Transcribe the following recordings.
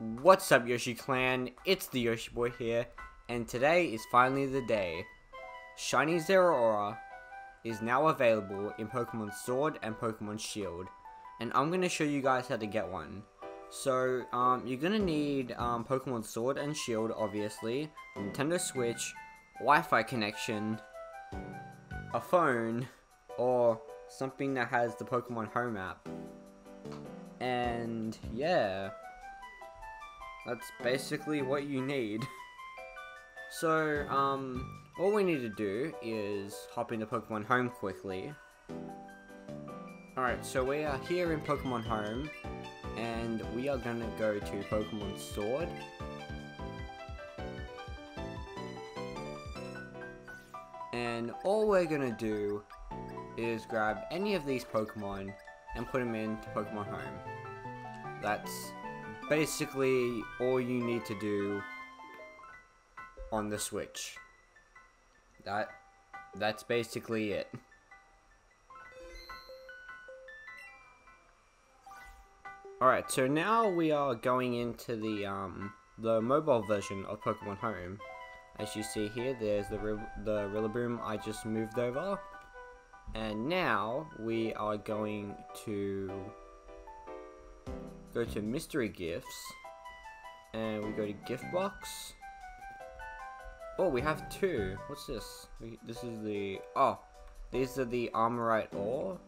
What's up Yoshi clan, it's the Yoshi boy here, and today is finally the day. Shiny Zeraora is now available in Pokemon Sword and Pokemon Shield, and I'm going to show you guys how to get one. So, um, you're going to need um, Pokemon Sword and Shield, obviously, Nintendo Switch, Wi-Fi connection, a phone, or something that has the Pokemon Home app. And, yeah. That's basically what you need. So, um, all we need to do is hop into Pokemon Home quickly. Alright, so we are here in Pokemon Home, and we are gonna go to Pokemon Sword. And all we're gonna do is grab any of these Pokemon and put them into Pokemon Home. That's basically all you need to do on the Switch. That that's basically it. Alright, so now we are going into the um the mobile version of Pokemon Home. As you see here, there's the the Rillaboom I just moved over. And now we are going to go to mystery gifts and we go to gift box. Oh we have two. What's this? We, this is the oh these are the armorite ore.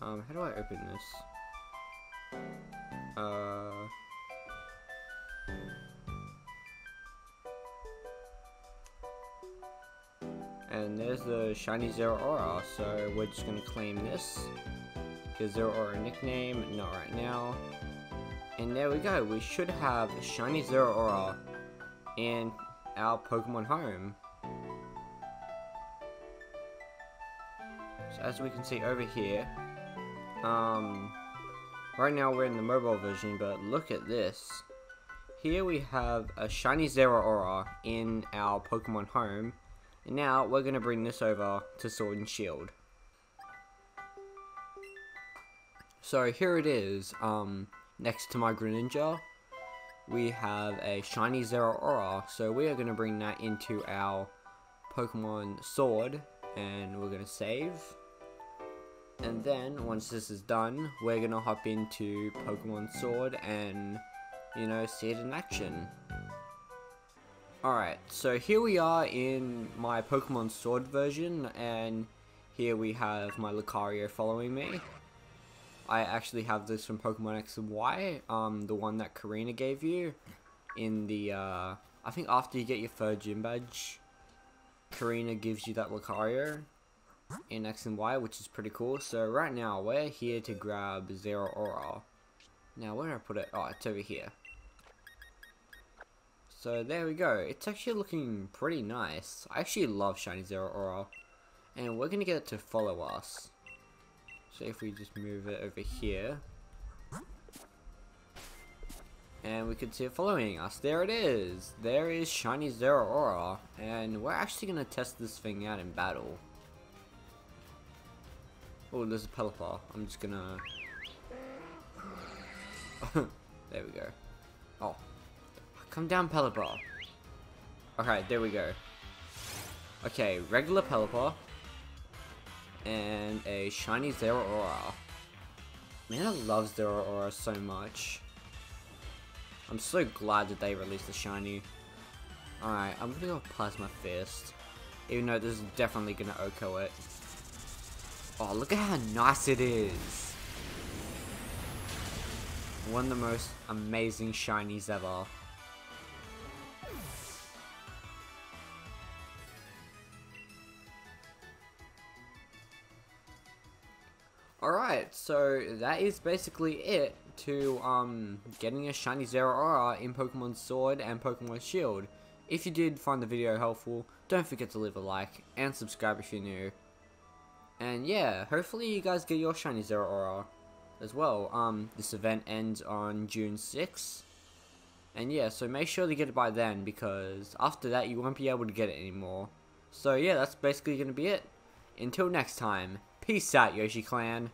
Um how do I open this? Uh and there's the shiny Zeraora so we're just gonna claim this is there or a nickname? Not right now. And there we go. We should have a Shiny Zeraora in our Pokemon home. So as we can see over here, um, right now we're in the mobile version, but look at this. Here we have a Shiny Zeraora in our Pokemon home. And now we're going to bring this over to Sword and Shield. So here it is, um, next to my Greninja, we have a shiny Zeraora, so we are going to bring that into our Pokemon Sword, and we're going to save. And then, once this is done, we're going to hop into Pokemon Sword and, you know, see it in action. Alright, so here we are in my Pokemon Sword version, and here we have my Lucario following me. I actually have this from Pokemon X and Y, um, the one that Korrina gave you in the, uh, I think after you get your third gym badge, Korrina gives you that Lucario in X and Y, which is pretty cool. So right now, we're here to grab Zero Zeraora. Now, where did I put it? Oh, it's over here. So there we go. It's actually looking pretty nice. I actually love Shiny Zero Zeraora. And we're going to get it to follow us. So if we just move it over here. And we can see it following us. There it is. There is Shiny Zeraora. And we're actually going to test this thing out in battle. Oh, there's a Pelipper. I'm just going to... there we go. Oh. Come down, Pelipper. Okay, there we go. Okay, regular Pelipper and a shiny Zeraora. Man, I love Zeraora so much. I'm so glad that they released the shiny. Alright, I'm gonna go Plasma Fist. Even though this is definitely gonna OHKO it. Oh, look at how nice it is. One of the most amazing shinies ever. Alright, so that is basically it to um, getting a shiny Zeraora in Pokemon Sword and Pokemon Shield. If you did find the video helpful, don't forget to leave a like and subscribe if you're new. And yeah, hopefully you guys get your shiny Zeraora as well. Um, this event ends on June 6th. And yeah, so make sure to get it by then because after that you won't be able to get it anymore. So yeah, that's basically going to be it. Until next time, peace out Yoshi Clan.